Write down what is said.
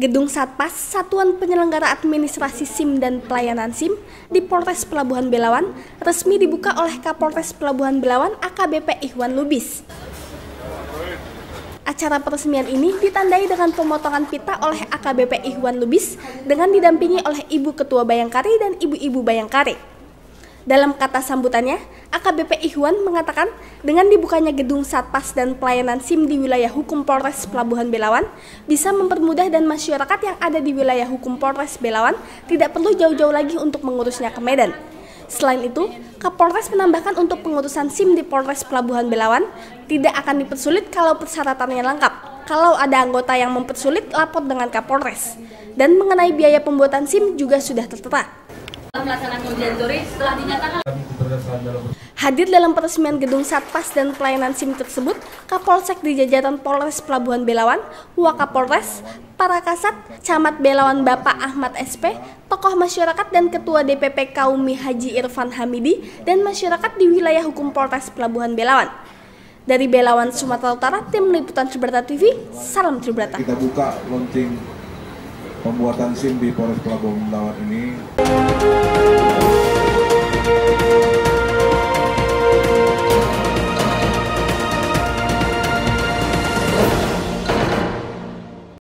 Gedung Satpas, Satuan Penyelenggara Administrasi SIM dan Pelayanan SIM di Polres Pelabuhan Belawan resmi dibuka oleh Kapolres Pelabuhan Belawan AKBP Ikhwan Lubis. Acara peresmian ini ditandai dengan pemotongan pita oleh AKBP Ikhwan Lubis dengan didampingi oleh Ibu Ketua Bayangkari dan Ibu-Ibu Bayangkari. Dalam kata sambutannya, AKBP Ikhwan mengatakan dengan dibukanya gedung Satpas dan pelayanan SIM di wilayah hukum Polres Pelabuhan Belawan bisa mempermudah dan masyarakat yang ada di wilayah hukum Polres Belawan tidak perlu jauh-jauh lagi untuk mengurusnya ke Medan. Selain itu, Kapolres menambahkan untuk pengurusan SIM di Polres Pelabuhan Belawan tidak akan dipersulit kalau persyaratannya lengkap. Kalau ada anggota yang mempersulit, lapor dengan Kapolres. Dan mengenai biaya pembuatan SIM juga sudah tertera pelaksanaan ujian teori setelah dinyatakan Hadir dalam peresmian gedung Satpas dan pelayanan SIM tersebut, Kapolsek di jajaran Polres Pelabuhan Belawan, Wakapolres, para kasat, Camat Belawan Bapak Ahmad SP, tokoh masyarakat dan Ketua DPP Kaumi Haji Irfan Hamidi, dan masyarakat di wilayah hukum Polres Pelabuhan Belawan. Dari Belawan, Sumatera Utara, tim liputan Tribrata TV, salam Tribrata. Kita buka launching pembuatan SIM di Polres Pelabuhan Belawan ini.